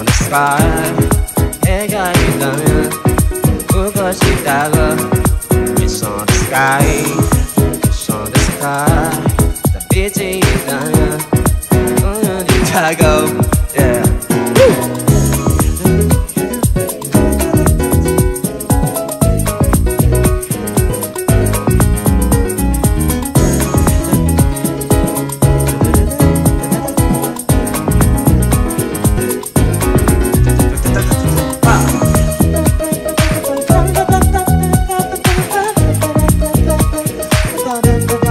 sky 해가 있다면 그것이 달라 It's on the sky It's on the sky 다 빛이 있다면 the